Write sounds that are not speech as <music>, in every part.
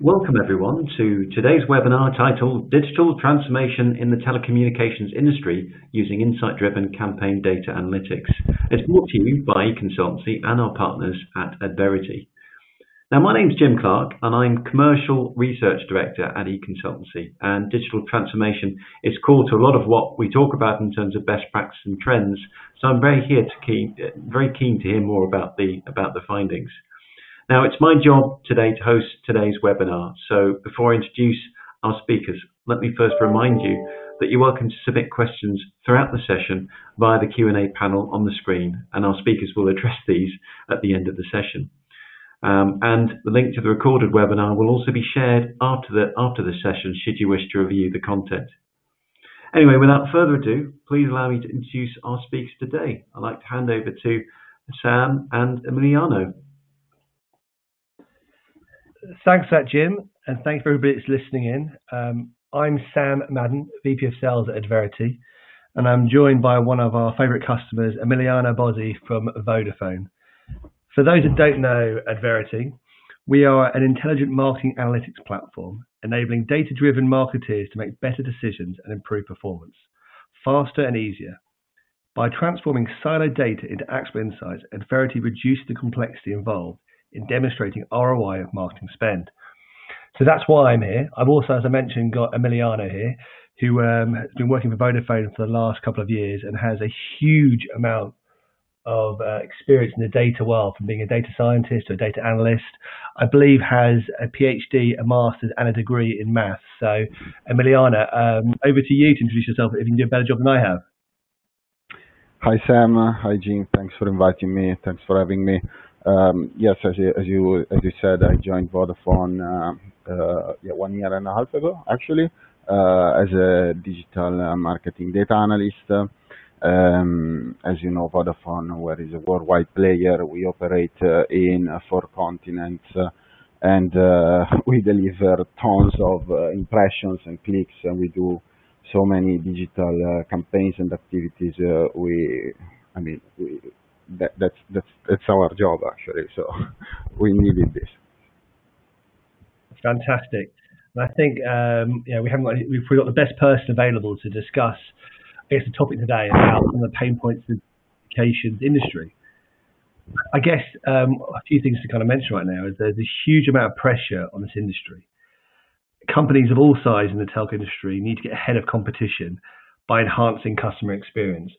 Welcome everyone to today's webinar titled Digital Transformation in the Telecommunications Industry Using Insight-Driven Campaign Data Analytics. It's brought to you by eConsultancy and our partners at Adverity. Now my name is Jim Clark and I'm Commercial Research Director at eConsultancy and digital transformation is core to a lot of what we talk about in terms of best practice and trends. So I'm very here to keen, very keen to hear more about the about the findings. Now, it's my job today to host today's webinar. So before I introduce our speakers, let me first remind you that you're welcome to submit questions throughout the session via the Q&A panel on the screen, and our speakers will address these at the end of the session. Um, and the link to the recorded webinar will also be shared after the, after the session should you wish to review the content. Anyway, without further ado, please allow me to introduce our speakers today. I'd like to hand over to Sam and Emiliano. Thanks for that, Jim, and thanks for everybody that's listening in. Um, I'm Sam Madden, VP of Sales at Adverity, and I'm joined by one of our favourite customers, Emiliano Bozzi from Vodafone. For those that don't know Adverity, we are an intelligent marketing analytics platform enabling data-driven marketers to make better decisions and improve performance faster and easier. By transforming siloed data into actionable insights, Adverity reduces the complexity involved in demonstrating ROI of marketing spend. So that's why I'm here. I've also, as I mentioned, got Emiliano here, who um, has been working for Vodafone for the last couple of years and has a huge amount of uh, experience in the data world, from being a data scientist to a data analyst. I believe has a PhD, a master's, and a degree in maths. So, Emiliano, um, over to you to introduce yourself if you can do a better job than I have. Hi, Sam. Hi, Jim. Thanks for inviting me. Thanks for having me. Um, yes, as you, as you as you said, I joined Vodafone uh, uh, yeah, one year and a half ago, actually, uh, as a digital uh, marketing data analyst. Um, as you know, Vodafone, where is a worldwide player, we operate uh, in four continents, uh, and <laughs> we deliver tons of impressions and clicks, and we do so many digital campaigns and activities. we, I mean, we, that, that's that's that's our job actually. So <laughs> we needed this. Fantastic. And I think um, yeah, we haven't got we've got the best person available to discuss. I guess the topic today about some of the pain points of the communications industry. I guess um, a few things to kind of mention right now is there's a huge amount of pressure on this industry. Companies of all sizes in the telco industry need to get ahead of competition by enhancing customer experience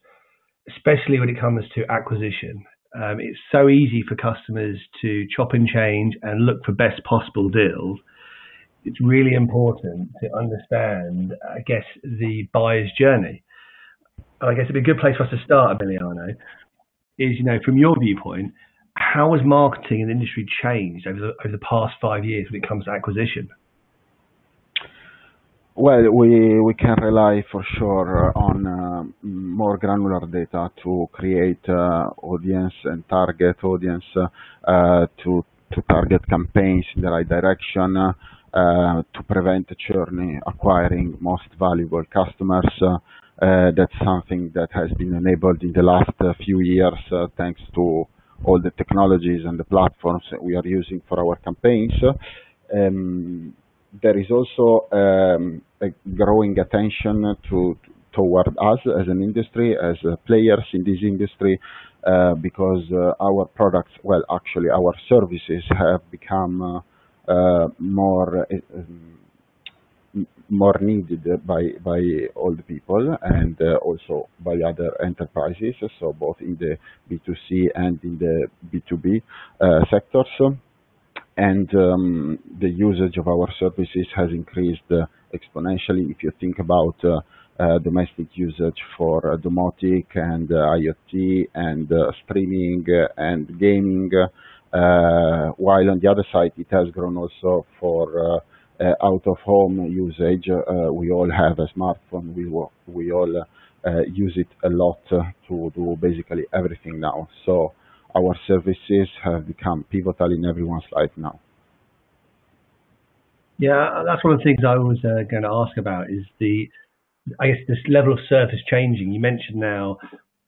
especially when it comes to acquisition. Um, it's so easy for customers to chop and change and look for best possible deals. It's really important to understand, I guess, the buyer's journey. I guess it'd be a good place for us to start, Emiliano, is, you know, from your viewpoint, how has marketing in the industry changed over the, over the past five years when it comes to acquisition? Well, we we can rely for sure on uh, more granular data to create uh, audience and target audience uh, to to target campaigns in the right direction uh, to prevent churn, acquiring most valuable customers. Uh, that's something that has been enabled in the last few years uh, thanks to all the technologies and the platforms that we are using for our campaigns. Um, there is also um, a growing attention to toward us as an industry, as uh, players in this industry, uh, because uh, our products, well, actually our services have become uh, uh, more um, more needed by by all the people and uh, also by other enterprises, so both in the B2C and in the B2B sectors and um, the usage of our services has increased uh, exponentially. If you think about uh, uh, domestic usage for uh, domotic and uh, IoT and uh, streaming and gaming, while on the other side it has grown also for out-of-home usage. we all have a smartphone. We we all use it a lot to do basically everything now. So our services have become pivotal in everyone's life now. Yeah, that's one of the things I was uh, going to ask about is the, I guess, this level of service changing. You mentioned now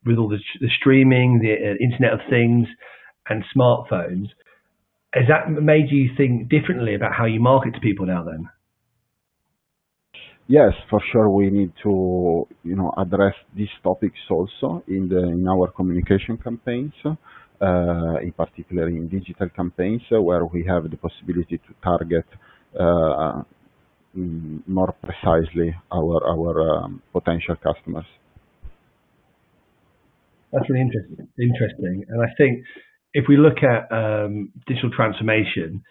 with all the, the streaming, the uh, Internet of Things, and smartphones, has that made you think differently about how you market to people now then? Yes, for sure. We need to, you know, address these topics also in the in our communication campaigns, uh, in particular in digital campaigns, uh, where we have the possibility to target uh, more precisely our our um, potential customers. That's really interesting. Interesting, and I think if we look at um, digital transformation,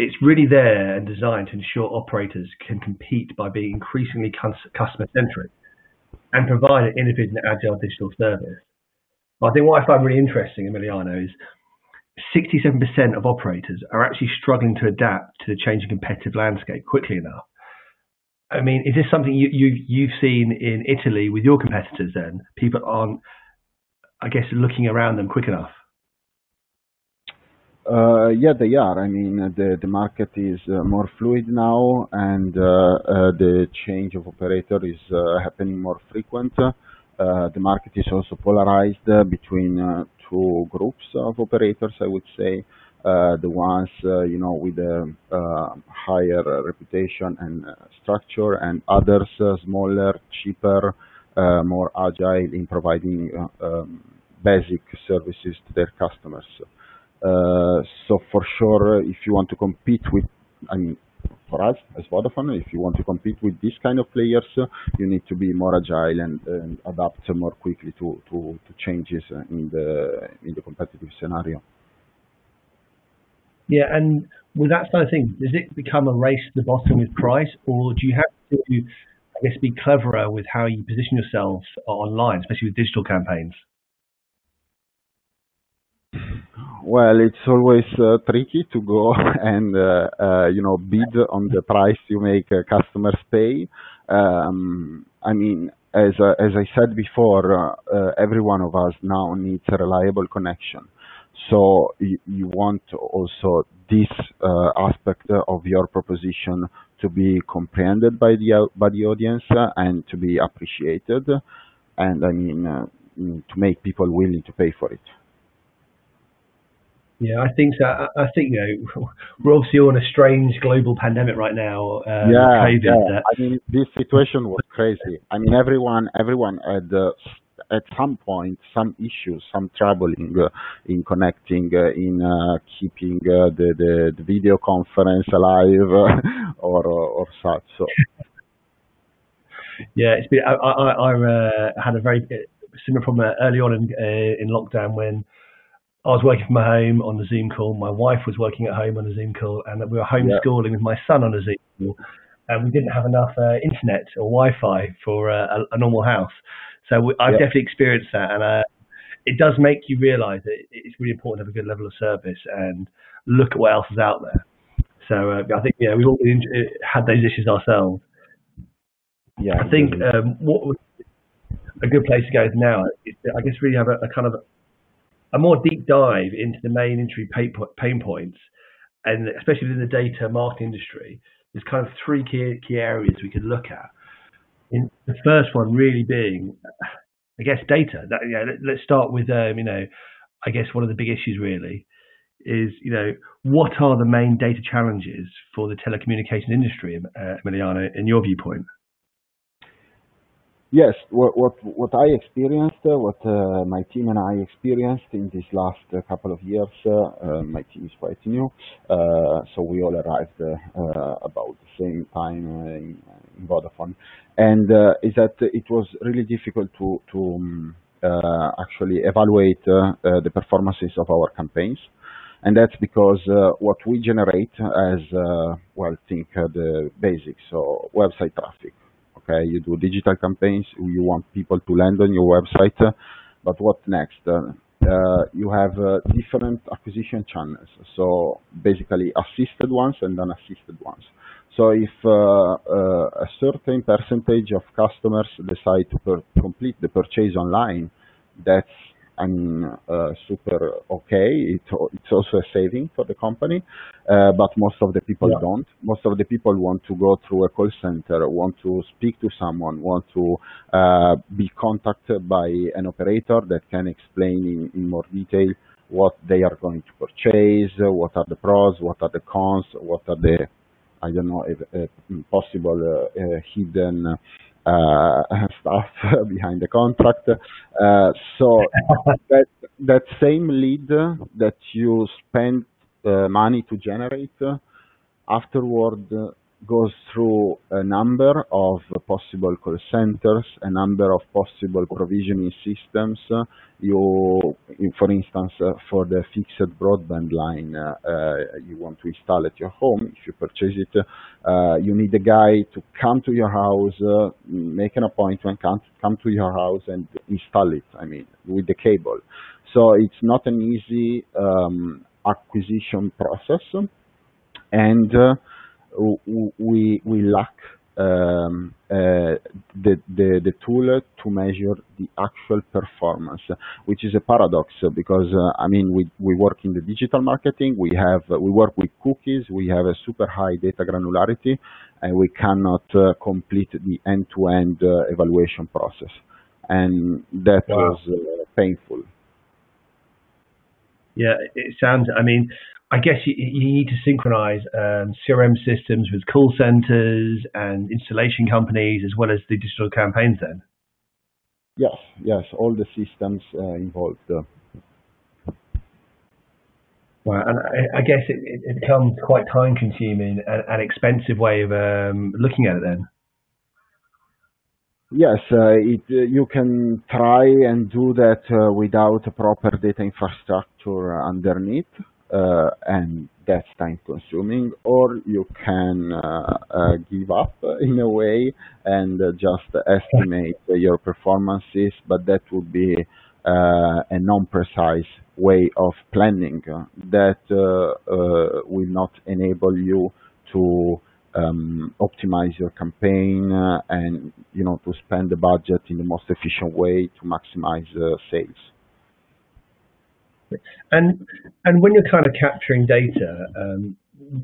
it's really there and designed to ensure operators can compete by being increasingly customer centric and provide an innovative and agile digital service. I think what I find really interesting, Emiliano, is 67% of operators are actually struggling to adapt to the changing competitive landscape quickly enough. I mean, is this something you, you've seen in Italy with your competitors? Then people aren't, I guess, looking around them quick enough. Uh, yeah, they are. I mean, the the market is uh, more fluid now, and uh, uh the change of operator is uh, happening more frequent. Uh, the market is also polarized between two groups of operators, I would say. the ones, you know, with a higher reputation and structure, and others smaller, cheaper, more agile in providing um, basic services to their customers. Uh, so for sure, if you want to compete with, I mean, for us as Vodafone, if you want to compete with these kind of players, you need to be more agile and, and adapt more quickly to, to, to, changes in the in the competitive scenario. Yeah, and with that sort of thing, does it become a race to the bottom with price, or do you have to, I guess, be cleverer with how you position yourself online, especially with digital campaigns? Well, it's always uh, tricky to go <laughs> and uh, uh, you know bid on the price you make uh, customers pay. Um, I mean, as uh, as I said before, uh, every one of us now needs a reliable connection. So you, you want also this aspect of your proposition to be comprehended by the by the audience and to be appreciated, and I mean to make people willing to pay for it. Yeah, I think so. I, I think you know <laughs> we're obviously on a strange global pandemic right now. Uh, yeah, COVID, yeah. I mean, this situation was crazy. I mean, everyone, everyone had uh, at some point some issues, some troubling uh, in connecting, uh, in uh, keeping uh, the, the, the video conference alive <laughs> or or such. So. <laughs> yeah, it's been. I I, I had a very similar problem early on in in lockdown when I was working from home on a Zoom call. My wife was working at home on a Zoom call, and we were homeschooling yeah. with my son on a Zoom call. And we didn't have enough uh, internet or Wi-Fi for uh, a, a, normal house. So we, I've yeah. definitely experienced that, and uh, it does make you realise that it's really important to have a good level of service and look at what else is out there. So uh, I think yeah, we've all been, had those issues ourselves. Yeah, I think um, what a good place to go now is, I guess, really have a, a kind of a more deep dive into the main industry pain points, and especially within the data marketing industry, there's kind of three key, key areas we could look at. In the first one really being, I guess, data. That, let, us start with, um, you know, I guess one of the big issues really is, you know, what are the main data challenges for the telecommunications industry, uh, Emiliano, in your viewpoint? Yes, what what what I experienced, uh, what uh, my team and I experienced in these last uh, couple of years. Uh, uh, my team is quite new, uh, so we all arrived about the same time in, in, Vodafone, and is that it was really difficult to to um, actually evaluate the performances of our campaigns and that's because uh, what we generate as uh, well think uh, the basics so website traffic Okay, you do digital campaigns, you want people to land on your website, but what next? Uh, you have uh, different acquisition channels, so basically assisted ones and unassisted ones. So if uh, uh, a certain percentage of customers decide to complete the purchase online, that's I mean, uh, super okay. It, it's also a saving for the company, uh, but most of the people yeah. don't. Most of the people want to go through a call center, want to speak to someone, want to uh, be contacted by an operator that can explain in, in more detail what they are going to purchase, what are the pros, what are the cons, what are the, I don't know, possible hidden Uh, <laughs> stuff behind the contract. Uh so <laughs> that that same lead that you spend uh, money to generate uh, afterward goes through a number of possible call centers, a number of possible provisioning systems. You, for instance, uh, for the fixed broadband line uh, you want to install at your home, if you purchase it, uh, you need a guy to come to your house, uh, make an appointment, come, come to your house and install it, I mean, with the cable. So it's not an easy um, acquisition process. And uh, we we lack um, uh, the, the the tool to measure the actual performance, which is a paradox because uh, I mean we we work in the digital marketing, we have we work with cookies, we have a super high data granularity, and we cannot uh, complete the end-to-end -end, evaluation process, and that wow. was uh, painful. Yeah, it sounds. I mean, I guess you, you need to synchronize um, CRM systems with call centers and installation companies as well as the digital campaigns. Then. Yes, yes, all the systems uh, involved. Uh. Well, and I, I guess it, it, becomes quite time-consuming and an expensive way of um, looking at it. Then. Yes, uh, it, uh, you can try and do that uh, without a proper data infrastructure underneath, uh, and that's time consuming, or you can uh, uh, give up in a way and just estimate your performances, but that would be a non-precise way of planning that will not enable you to um, optimize your campaign uh, and you know to spend the budget in the most efficient way to maximize uh, sales. And and when you're kind of capturing data, um,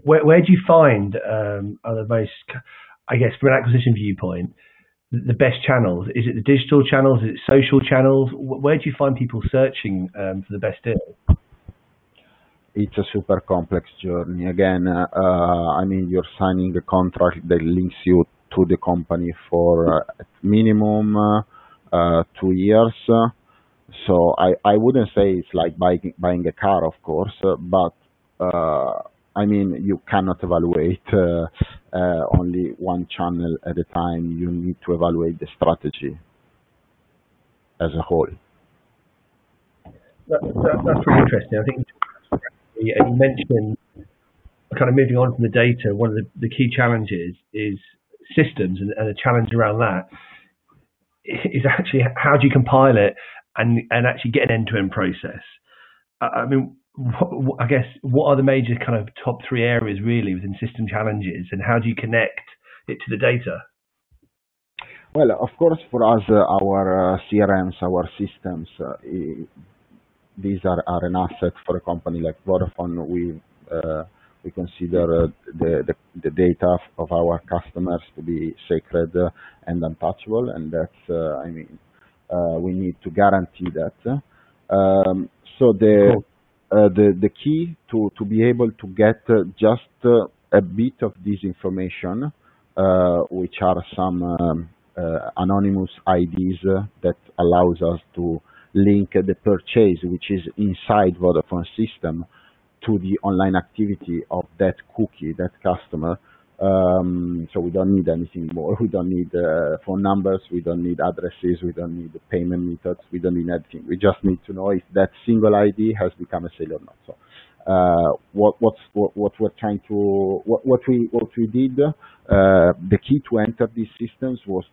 where where do you find um, are the most, I guess, from an acquisition viewpoint, the best channels? Is it the digital channels? Is it social channels? Where do you find people searching um, for the best deal? It's a super complex journey. Again, uh, I mean, you're signing a contract that links you to the company for uh, minimum uh, two years. So I, I wouldn't say it's like buying buying a car, of course, but I mean, you cannot evaluate uh, uh, only one channel at a time. You need to evaluate the strategy as a whole. That, that, that's really interesting. I think and you mentioned kind of moving on from the data, one of the, the key challenges is systems and, and the challenge around that is actually how do you compile it and, and actually get an end-to-end process. I mean, what, I guess what are the major kind of top three areas really within system challenges and how do you connect it to the data? Well, of course, for us, uh, our uh, CRMs, our systems, uh, these are, are an asset for a company like Vodafone. We uh, we consider uh, the, the, the data of our customers to be sacred and untouchable, and that's uh, I mean uh, we need to guarantee that. Um, so the. Uh, the the key to to be able to get just a bit of this information, which are some um, anonymous IDs that allows us to link the purchase, which is inside Vodafone system, to the online activity of that cookie, that customer. Um, so we don't need anything more. <laughs> We don't need uh, phone numbers. We don't need addresses. We don't need the payment methods. We don't need anything. We just need to know if that single ID has become a sale or not. So uh, what, what's, what, what we're trying to, what, what we, what we did, uh, the key to enter these systems was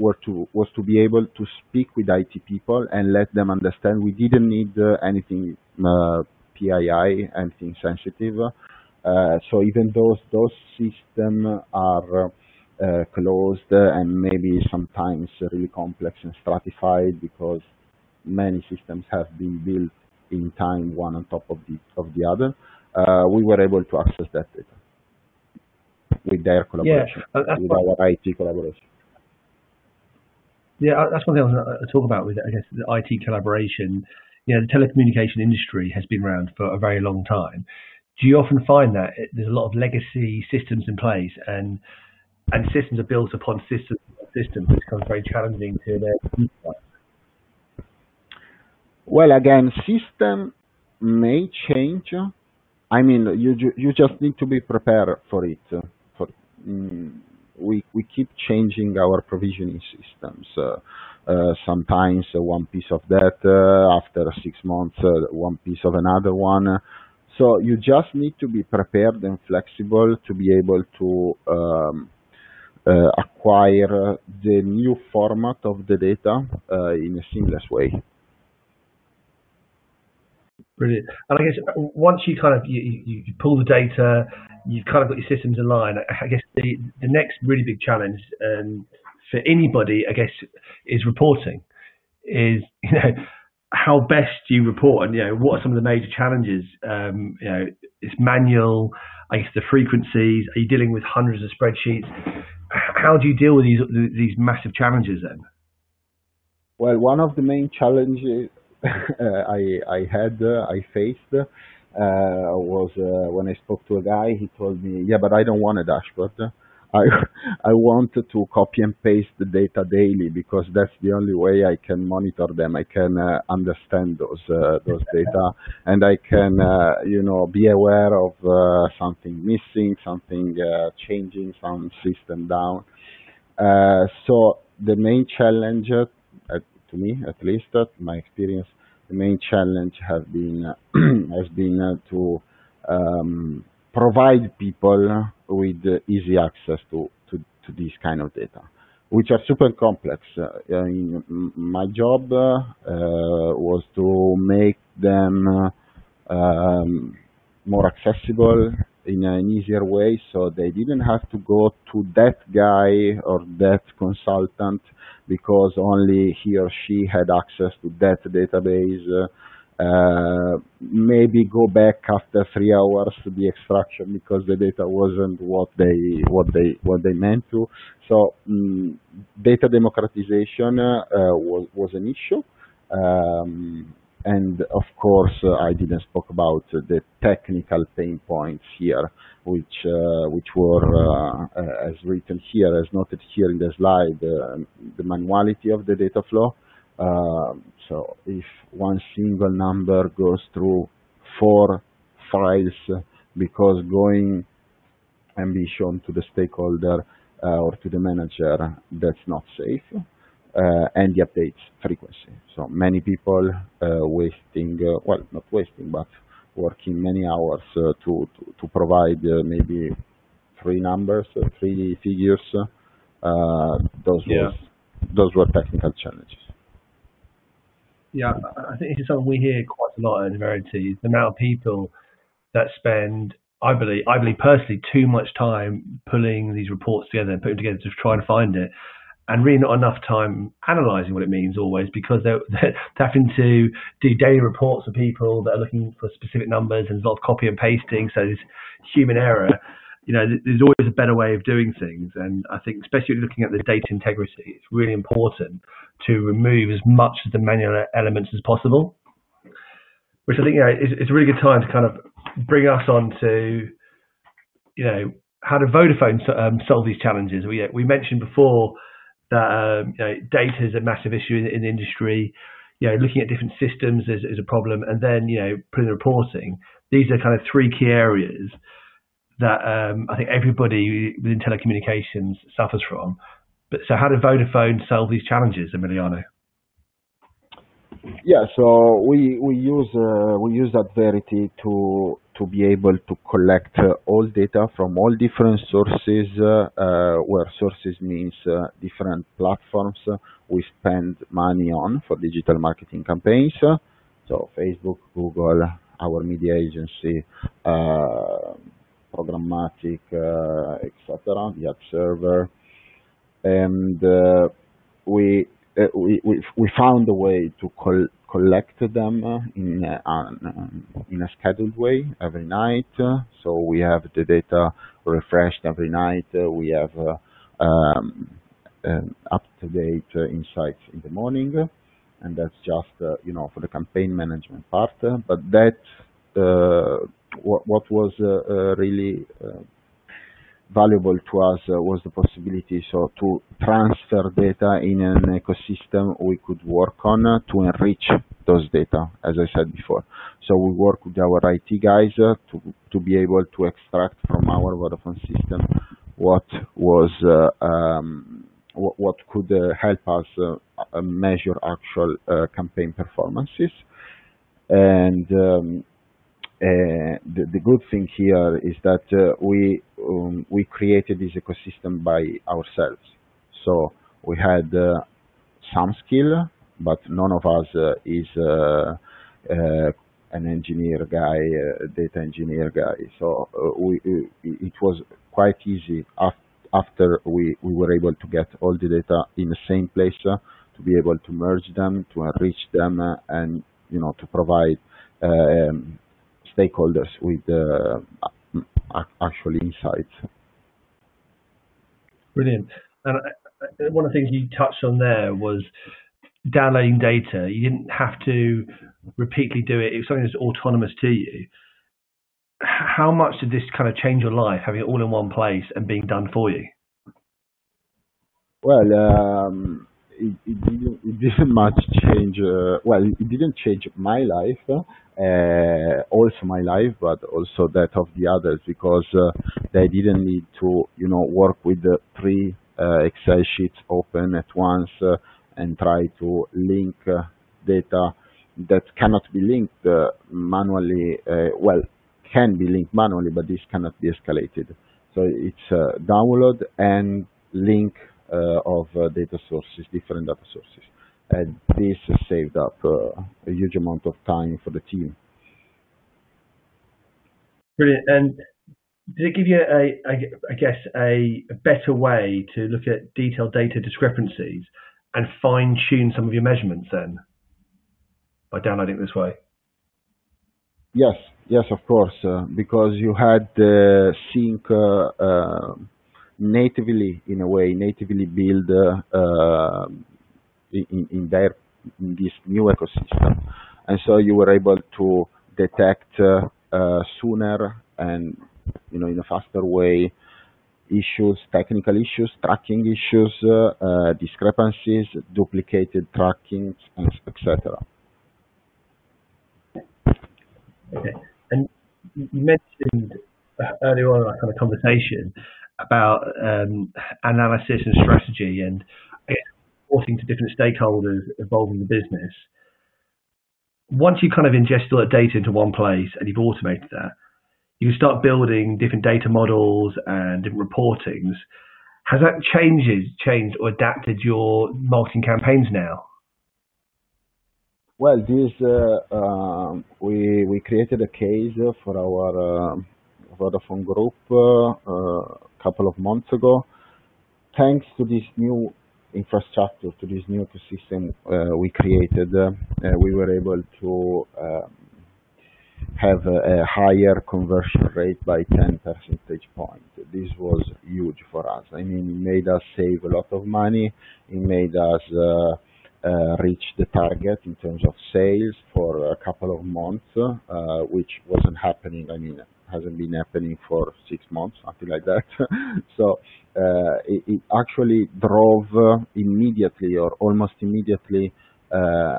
were to was to be able to speak with IT people and let them understand we didn't need uh, anything uh, PII, anything sensitive. Uh, so even those those systems are uh, closed and maybe sometimes really complex and stratified because many systems have been built in time one on top of the of the other. Uh, we were able to access that data with their collaboration, yeah, with our IT collaboration. Yeah, that's one thing I was going to talk about with, I guess, the IT collaboration. you know, the telecommunication industry has been around for a very long time. Do you often find that there's a lot of legacy systems in place and and systems are built upon systems systems it becomes very challenging to their well again system may change i mean you you just need to be prepared for it for mm, we we keep changing our provisioning systems uh, uh, sometimes uh, one piece of that uh, after six months one piece of another one so you just need to be prepared and flexible to be able to um, acquire the new format of the data in a seamless way. Brilliant. And I guess once you kind of you, you, you pull the data, you've kind of got your systems in line. I guess the the next really big challenge um, for anybody, I guess, is reporting. Is <laughs> you know how best do you report, and you know what are some of the major challenges? Um, you know, it's manual. I guess the frequencies. Are you dealing with hundreds of spreadsheets? How do you deal with these these massive challenges then? Well, one of the main challenges I I had uh, I faced uh, was uh, when I spoke to a guy. He told me, "Yeah, but I don't want a dashboard." I <laughs> I want to copy and paste the data daily because that's the only way I can monitor them. I can uh, understand those uh, those data, and I can uh, you know be aware of uh, something missing, something uh, changing, some system down. Uh, so the main challenge, to me at least, my experience, the main challenge <clears throat> has been has been to um, provide people with easy access to, to, to this kind of data, which are super complex. Uh, my job uh, was to make them um, more accessible in an easier way so they didn't have to go to that guy or that consultant because only he or she had access to that database uh, maybe go back after three hours to the extraction because the data wasn't what they what they what they meant to. So um, data democratization uh, was was an issue. Um, and of course, uh, I didn't spoke about the technical pain points here, which uh, which were uh, as written here, as noted here in the slide, the manuality of the data flow, um, so if one single number goes through four files because going and be shown to the stakeholder uh, or to the manager, that's not safe. Uh, and the updates frequency. So many people uh, wasting, uh, well, not wasting, but working many hours uh, to, to, to provide uh, maybe three numbers, three figures. those yeah. was, those were technical challenges. Yeah, I think this is something we hear quite a lot at Adverity. The amount of people that spend, I believe, I believe personally, too much time pulling these reports together and putting together to try and find it, and really not enough time analysing what it means always because they're, <laughs> they're having to do daily reports for people that are looking for specific numbers and a lot of copy and pasting, so there's human error <laughs> you know, there's always a better way of doing things. And I think, especially looking at the data integrity, it's really important to remove as much of the manual elements as possible. Which I think, you know, is, a really good time to kind of bring us on to, you know, how do Vodafone um, solve these challenges? We we mentioned before that um, you know, data is a massive issue in, in the industry. You know, looking at different systems is, is a problem, and then you know, putting reporting. These are kind of three key areas that um, I think everybody within telecommunications suffers from. But so, how did Vodafone solve these challenges, Emiliano? Yeah, so we we use uh, we use Adverity to to be able to collect uh, all data from all different sources, uh, uh where sources means different platforms we spend money on for digital marketing campaigns. So Facebook, Google, our media agency, programmatic, etc. The ad server, and we, Uh, we we we found a way to col collect them uh, in a, in a scheduled way every night. So we have the data refreshed every night. we have um, um up-to-date insights in the morning. and that's just uh, you know for the campaign management part. but that uh, what, what was uh, really valuable to us uh, was the possibility so to transfer data in an ecosystem we could work on uh, to enrich those data, as I said before. So we work with our IT guys uh, to to be able to extract from our Vodafone system what was um, what, what could help us measure actual campaign performances and um, uh, the, the, good thing here is that uh, we um, we created this ecosystem by ourselves. So we had uh, some skill, but none of us uh, is uh, uh, an engineer guy, data engineer guy. So we it was quite easy af after we, we were able to get all the data in the same place to be able to merge them, to enrich them, and you know to provide um, stakeholders with uh, actual insights. Brilliant. And one of the things you touched on there was downloading data. You didn't have to repeatedly do it. It was something that's autonomous to you. How much did this kind of change your life, having it all in one place and being done for you? Well, um, it, it, didn't, it didn't much change. Uh, well, it didn't change my life, uh, also my life, but also that of the others, because uh, they didn't need to, you know, work with the three uh, Excel sheets open at once uh, and try to link uh, data that cannot be linked manually. well, can be linked manually, but this cannot be escalated. So it's download and link of uh, data sources, different data sources. And this saved up uh, a huge amount of time for the team. Brilliant. And did it give you a, a I guess, a, a better way to look at detailed data discrepancies and fine tune some of your measurements then by downloading it this way? Yes, yes, of course, uh, because you had the sync uh, uh, natively in a way natively build uh, uh, in, in their in this new ecosystem. And so you were able to detect uh, uh, sooner and you know in a faster way issues technical issues tracking issues uh, uh, discrepancies duplicated trackings etc okay. And you mentioned earlier on in our kind of conversation about um, analysis and strategy and reporting to different stakeholders involved in the business. Once you kind of ingest all that data into one place and you've automated that, you can start building different data models and different reportings. Has that changes changed or adapted your marketing campaigns now? Well, this uh, uh, we we created a case for our uh, Vodafone Group uh, uh, a couple of months ago. Thanks to this new infrastructure, to this new ecosystem uh, we created, we were able to um, have a, higher conversion rate by 10 percentage points. This was huge for us. I mean, it made us save a lot of money. It made us uh, uh, reach the target in terms of sales for a couple of months, uh, which wasn't happening. I mean, hasn't been happening for six months, something like that. <laughs> so uh, it, it, actually drove uh, immediately or almost immediately uh,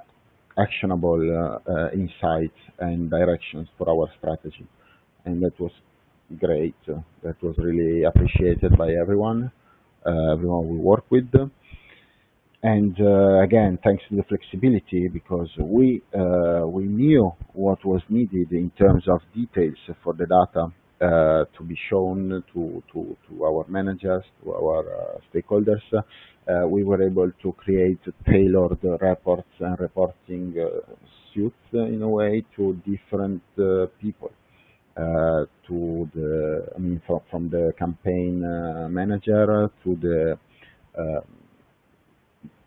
actionable insights and directions for our strategy. And that was great. that was really appreciated by everyone, everyone we work with. And uh, again, thanks to the flexibility, because we uh, we knew what was needed in terms of details for the data uh, to be shown to, to, to our managers, to our uh, stakeholders, uh, we were able to create tailored reports and reporting uh, suits in a way to different people. to the, I mean, from, from the campaign manager to the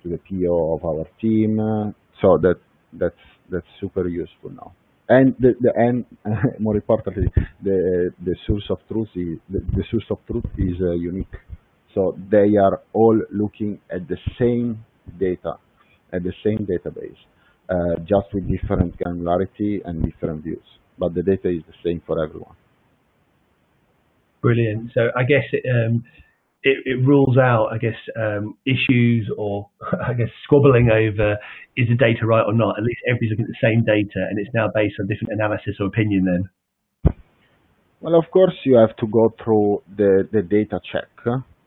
to the PO of our team. So that that's that's super useful now. And the, the and <laughs> more importantly, the the source of truth is the, the source of truth is uh, unique. So they are all looking at the same data, at the same database, uh, just with different granularity and different views. But the data is the same for everyone. Brilliant. So I guess it, um, it, it, rules out, I guess, um, issues or <laughs> I guess squabbling over is the data right or not. At least everybody's looking at the same data, and it's now based on different analysis or opinion. Then. Well, of course, you have to go through the the data check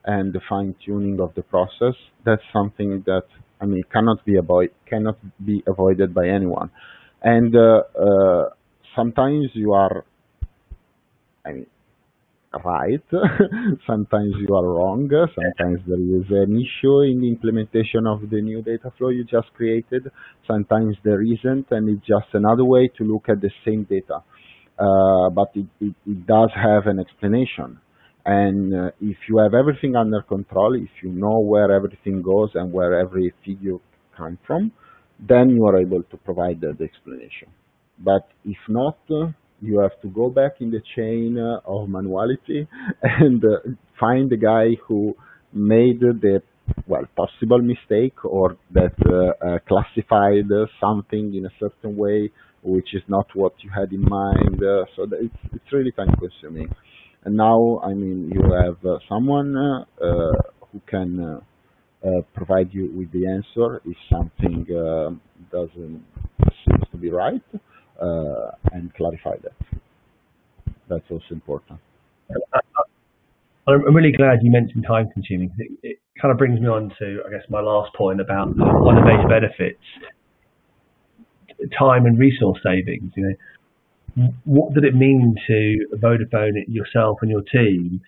and the fine tuning of the process. That's something that I mean cannot be avoid cannot be avoided by anyone. And uh, uh, sometimes you are, I mean, right. <laughs> Sometimes you are wrong. Sometimes there is an issue in the implementation of the new data flow you just created. Sometimes there isn't, and it's just another way to look at the same data. Uh, but it, it, it, does have an explanation. And uh, if you have everything under control, if you know where everything goes and where every figure comes from, then you are able to provide the explanation. But if not, uh, you have to go back in the chain uh, of manuality and uh, find the guy who made the well possible mistake or that uh, uh, classified something in a certain way which is not what you had in mind. Uh, so it's it's really time consuming. And now i mean you have uh, someone who can provide you with the answer if something doesn't seems to be right uh, and clarify that. That's also important. I'm really glad you mentioned time consuming. It, it kind of brings me on to, I guess, my last point about one of the major benefits, time and resource savings. You know, what did it mean to Vodafone, yourself, and your team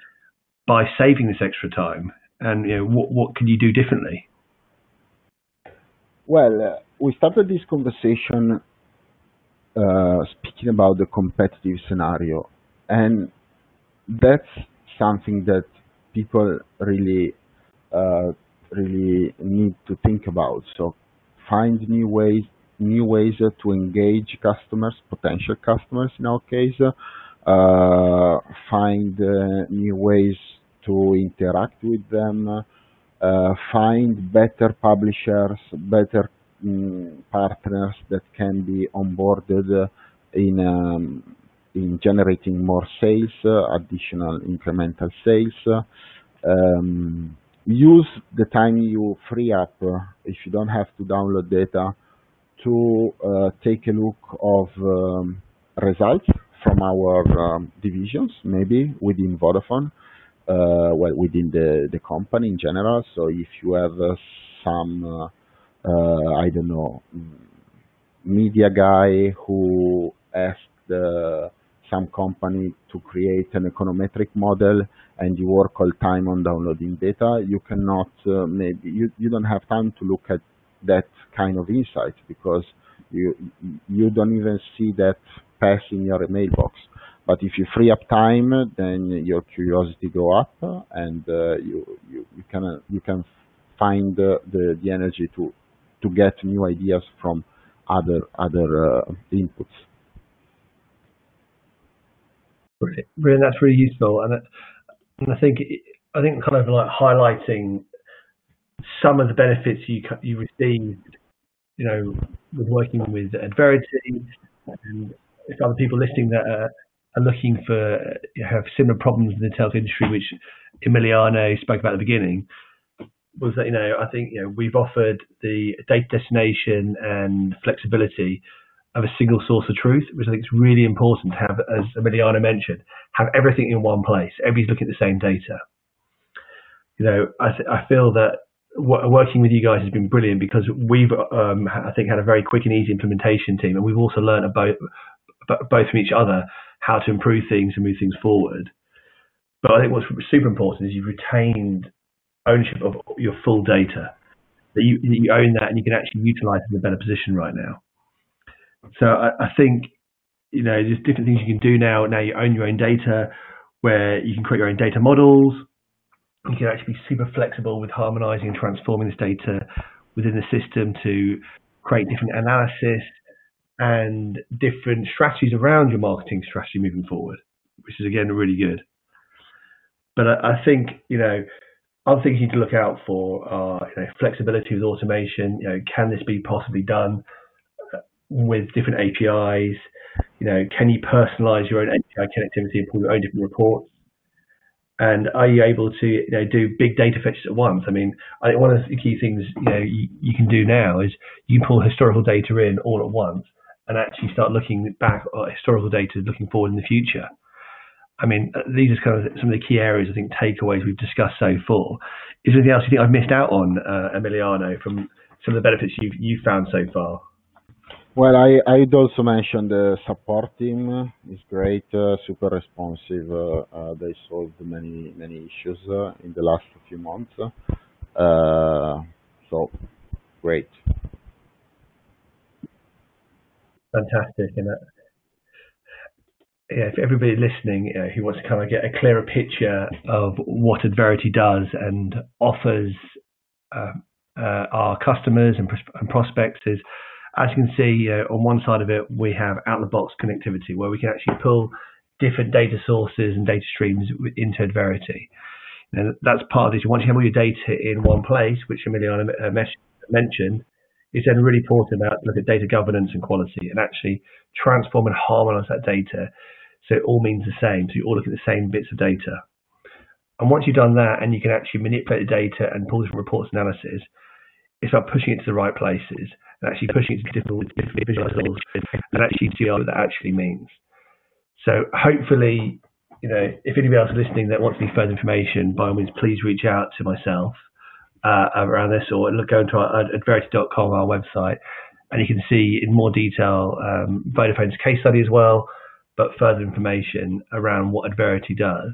by saving this extra time? And you know, what what can you do differently? Well, uh, we started this conversation uh, speaking about the competitive scenario. And that's something that people really, uh, really need to think about. So find new ways, new ways to engage customers, potential customers in our case, uh, find uh, new ways to interact with them, uh, find better publishers, better Mm, partners that can be onboarded in um, in generating more sales, uh, additional incremental sales. Um, use the time you free up uh, if you don't have to download data to uh, take a look of um, results from our um, divisions, maybe within Vodafone, uh, well, within the, the company in general. So if you have uh, some uh, uh, I don't know, media guy who asked uh, some company to create an econometric model and you work all time on downloading data, you cannot uh, maybe you, you don't have time to look at that kind of insight because you you don't even see that pass in your mailbox. But if you free up time, then your curiosity go up, and uh, you, you you can you can find the, the the energy to to get new ideas from other other uh, inputs. Brilliant. That's really useful, and, and I think I think kind of like highlighting some of the benefits you you received, you know, with working with Adverity, and if other people listening that are, are looking for have similar problems in the telco industry, which Emiliano spoke about at the beginning, was that you know I think you know we've offered the data destination and flexibility of a single source of truth, which I think is really important to have, as Emiliano mentioned, have everything in one place. Everybody's looking at the same data. You know, I, th- I feel that working with you guys has been brilliant because we've, um, I think, had a very quick and easy implementation team, and we've also learned about both from each other how to improve things and move things forward. But I think what's super important is you've retained ownership of your full data. That you, that you own that and you can actually utilize in a better position right now. So I, I think you know there's different things you can do now. Now you own your own data, where you can create your own data models. You can actually be super flexible with harmonizing and transforming this data within the system to create different analysis and different strategies around your marketing strategy moving forward, which is again really good. But I, I think you know other things you need to look out for are you know, flexibility with automation. You know, can this be possibly done uh, with different APIs? You know, can you personalize your own API connectivity and pull your own different reports? And are you able to you know, do big data fetches at once? I mean, I think one of the key things you know you, you can do now is you pull historical data in all at once and actually start looking back at historical data, looking forward in the future. I mean, uh, these are kind of some of the key areas I think takeaways we've discussed so far. Is there anything else you think I've missed out on, uh, Emiliano, from some of the benefits you've you've found so far? Well, I, I'd also mention the support team is great, uh, super responsive. Uh, uh, they solved many many issues uh, in the last few months. Uh, so great. Fantastic, and yeah, if everybody listening you know, who wants to kind of get a clearer picture of what Adverity does and offers uh, our customers and, pros- and prospects is as you can see uh, on one side of it, we have out-of-the-box connectivity where we can actually pull different data sources and data streams into Adverity. And that's part of this. Once you have all your data in one place, which Emiliano uh, mentioned, it's then really important about look at data governance and quality and actually transform and harmonize that data so it all means the same. So you all look at the same bits of data. And once you've done that and you can actually manipulate the data and pull different reports analysis, it's about pushing it to the right places and actually pushing it to different, different visuals and actually see what that actually means. So hopefully, you know, if anybody else is listening that wants any further information, by all means, please reach out to myself uh, around this or look, go into our adverity.com, our website, and you can see in more detail um, Vodafone's case study as well, but further information around what Adverity does.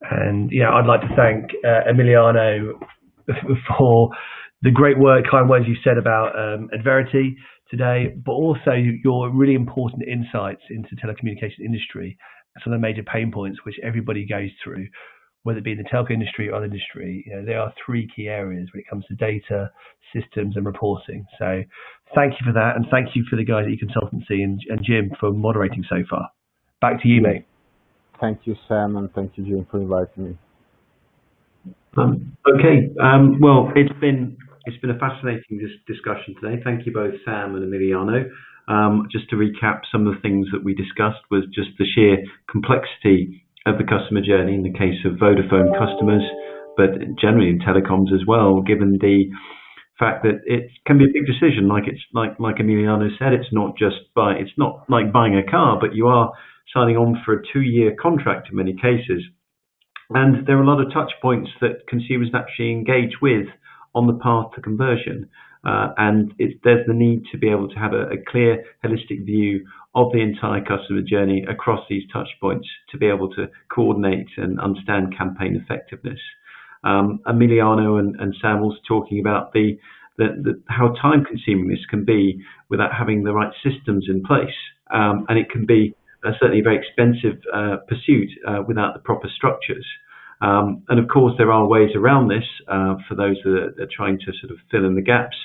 And yeah, I'd like to thank uh, Emiliano <laughs> for the great work, kind words you said about um, Adverity today, but also your really important insights into the telecommunication industry, some of the major pain points which everybody goes through, whether it be in the telco industry or other industry. You know, there are three key areas when it comes to data, systems, and reporting. So, thank you for that, and thank you for the guys at eConsultancy and, and Jim for moderating so far. Back to you, mate. Thank you, Sam, and thank you, Jim, for inviting me. Um, okay. Um, well, it's been it's been a fascinating dis discussion today. Thank you both, Sam and Emiliano. Um, just to recap, some of the things that we discussed was just the sheer complexity of the customer journey in the case of Vodafone customers, but generally in telecoms as well, given the fact that it can be a big decision. Like it's like like Emiliano said, it's not just buy, it's not like buying a car, but you are signing on for a two-year contract in many cases. And there are a lot of touch points that consumers actually engage with on the path to conversion. Uh, and there's the need to be able to have a, a, clear, holistic view of the entire customer journey across these touch points to be able to coordinate and understand campaign effectiveness. Um, Emiliano and, and Sam was talking about the, the, the, how time consuming this can be without having the right systems in place. Um, and it can be uh, certainly a very expensive uh, pursuit uh, without the proper structures. Um, and of course, there are ways around this uh, for those that are, trying to sort of fill in the gaps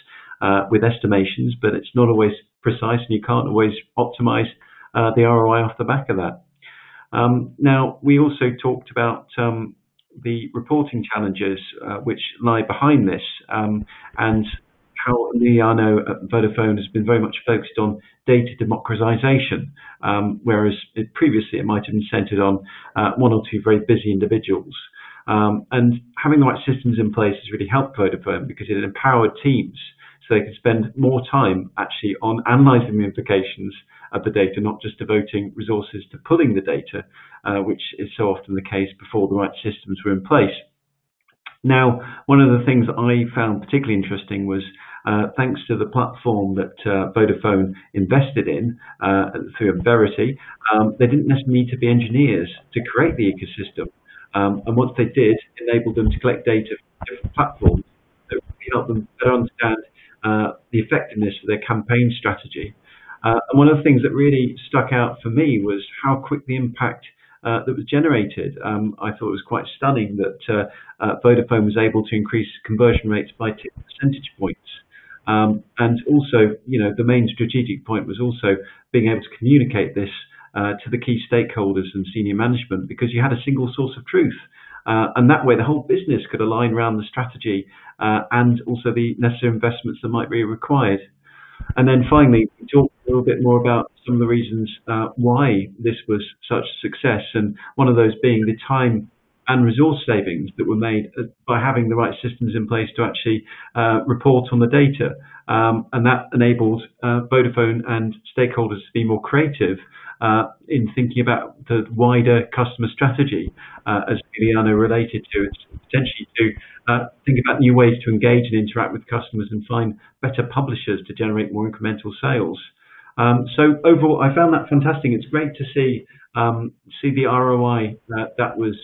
uh, with estimations, but it's not always precise and you can't always optimize uh, the ROI off the back of that. Um, now, we also talked about um, the reporting challenges uh, which lie behind this um, and how Emiliano at Vodafone has been very much focused on data democratization, um, whereas it, previously it might have been centered on uh, one or two very busy individuals. Um, and having the right systems in place has really helped Vodafone because it empowered teams so they could spend more time actually on analyzing the implications of the data, not just devoting resources to pulling the data, uh, which is so often the case before the right systems were in place. Now, one of the things I found particularly interesting was uh, thanks to the platform that uh, Vodafone invested in uh, through Adverity, um, they didn't necessarily need to be engineers to create the ecosystem. Um, and once they did, enabled them to collect data from different platforms that really helped them better understand uh, the effectiveness of their campaign strategy. Uh, and one of the things that really stuck out for me was how quick the impact uh, that was generated. Um, I thought it was quite stunning that uh, uh, Vodafone was able to increase conversion rates by 10 percentage points. Um, and also, you know, the main strategic point was also being able to communicate this to the key stakeholders and senior management because you had a single source of truth. Uh, and that way, the whole business could align around the strategy uh, and also the necessary investments that might be required. And then finally, talk a little bit more about some of the reasons uh, why this was such a success, and one of those being the time and resource savings that were made uh, by having the right systems in place to actually uh, report on the data. Um, and that enabled uh, Vodafone and stakeholders to be more creative in thinking about the wider customer strategy, uh, as Emiliano related to. It's potentially to uh, think about new ways to engage and interact with customers and find better publishers to generate more incremental sales. Um, so overall, I found that fantastic. It's great to see um, see the ROI that was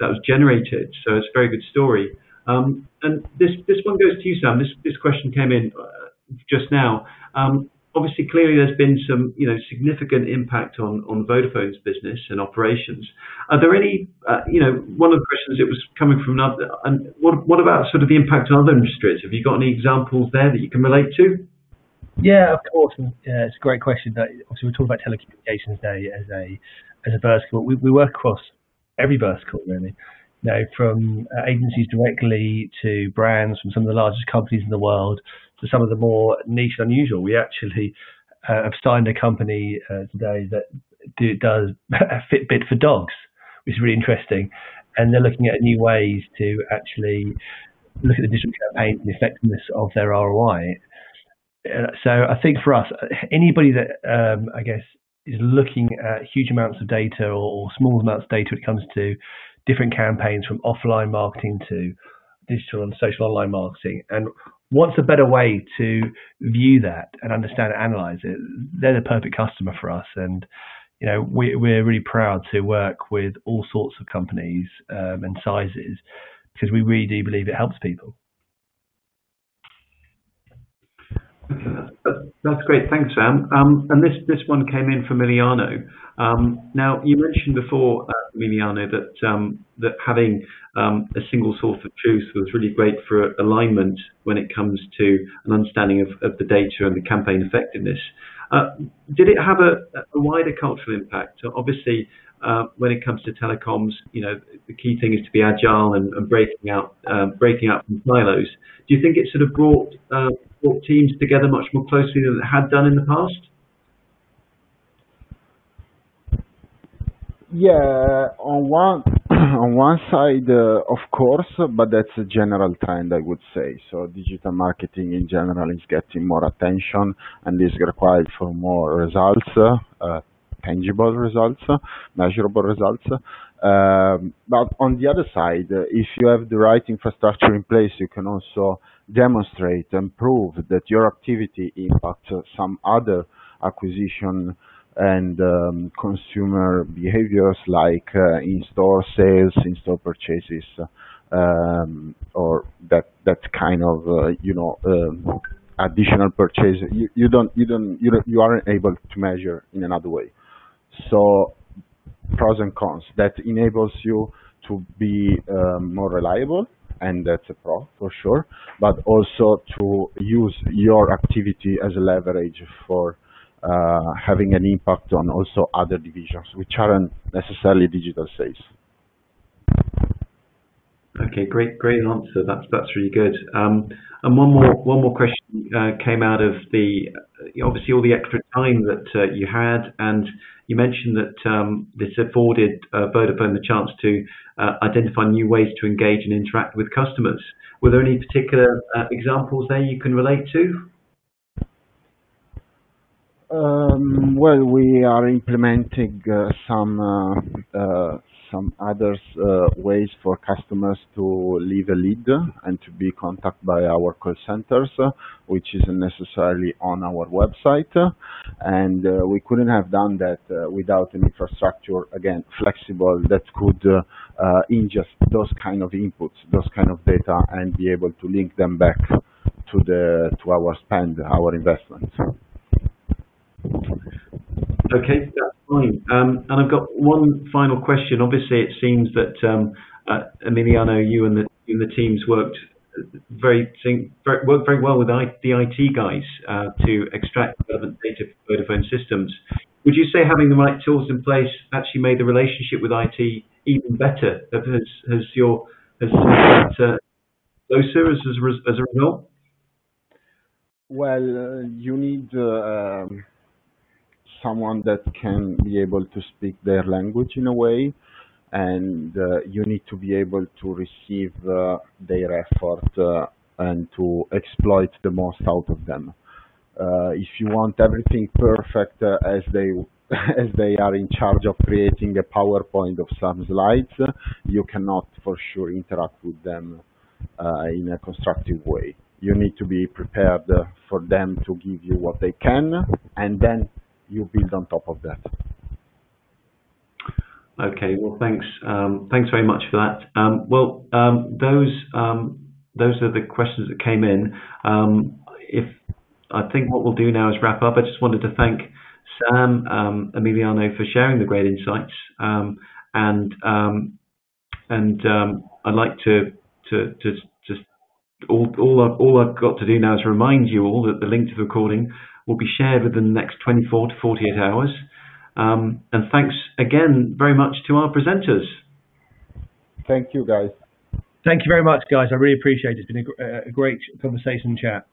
that was generated. So it's a very good story. Um, and this this one goes to you, Sam. This this question came in uh, just now. Um, obviously, clearly, there's been some you know significant impact on on Vodafone's business and operations. Are there any uh, you know one of the questions it was coming from another? And what what about sort of the impact on other industries? Have you got any examples there that you can relate to? Yeah, of course. Yeah, it's a great question. Obviously, we're talking about telecommunications now as a as a vertical. We, we work across every vertical really. You know, from uh, agencies directly to brands from some of the largest companies in the world to some of the more niche and unusual. We actually uh, have signed a company uh, today that do, does <laughs> a Fitbit for dogs, which is really interesting. And they're looking at new ways to actually look at the digital campaigns and the effectiveness of their ROI. Uh, so I think for us, anybody that um, I guess is looking at huge amounts of data or, or small amounts of data when it comes to different campaigns from offline marketing to digital and social online marketing. And what's a better way to view that and understand and analyze it? They're the perfect customer for us. And, you know, we, we're really proud to work with all sorts of companies um, and sizes because we really do believe it helps people. That's great. Thanks, Sam. Um, and this this one came in from Emiliano. Um, now, you mentioned before, uh, Emiliano, that um, that having um, a single source of truth was really great for alignment when it comes to an understanding of, of the data and the campaign effectiveness. Uh, did it have a, a wider cultural impact? Obviously, uh, when it comes to telecoms, you know, the key thing is to be agile and, and breaking out uh, breaking out from silos. Do you think it sort of brought uh, brought teams together much more closely than it had done in the past? Yeah, on one <clears throat> on one side, uh, of course, but that's a general trend, I would say. So digital marketing in general is getting more attention and is required for more results, uh, tangible results, measurable results. Um, but on the other side, if you have the right infrastructure in place, you can also demonstrate and prove that your activity impacts some other acquisition and um, consumer behaviors like uh, in-store sales, in-store purchases, um, or that that kind of uh, you know um, additional purchase. You, you don't you don't you don't, you aren't able to measure in another way. So pros and cons. That enables you to be um, more reliable, and that's a pro for sure, but also to use your activity as a leverage for uh, having an impact on also other divisions, which aren't necessarily digital sales. Okay, great, great answer. That's that's really good. Um, and one more one more question uh, came out of the obviously all the extra time that uh, you had, and you mentioned that um, this afforded uh, Vodafone the chance to uh, identify new ways to engage and interact with customers. Were there any particular uh, examples there you can relate to? Um, well, we are implementing some some other uh, ways for customers to leave a lead and to be contacted by our call centers, uh, which isn't necessarily on our website. And uh, we couldn't have done that uh, without an infrastructure, again, flexible that could ingest those kind of inputs, those kind of data, and be able to link them back to the to our spend, our investments. Okay, that's fine. Um, and I've got one final question. Obviously, it seems that um, uh, Emiliano, you and the, and the teams worked very, very worked very well with the IT guys uh, to extract relevant data for Vodafone systems. would you say having the right tools in place actually made the relationship with IT even better? Has, has your has that uh, closer as, as, a result? Well, uh, you need uh, um, someone that can be able to speak their language in a way, and uh, you need to be able to receive uh, their effort uh, and to exploit the most out of them. Uh, if you want everything perfect uh, as they <laughs> as they are in charge of creating a PowerPoint of some slides, you cannot for sure interact with them uh, in a constructive way. You need to be prepared for them to give you what they can, and then you build on top of that. Okay. Well, thanks. Um, thanks very much for that. Um, well, um, those um, those are the questions that came in. Um, if I think what we'll do now is wrap up. I just wanted to thank Sam, um, Emiliano for sharing the great insights, and and I'd like to to to just all all I've, all I've got to do now is remind you all that the link to the recording will be shared within the next 24 to 48 hours. Um, and thanks again very much to our presenters. Thank you, guys. Thank you very much, guys. I really appreciate it. It's been a, a great conversation chat.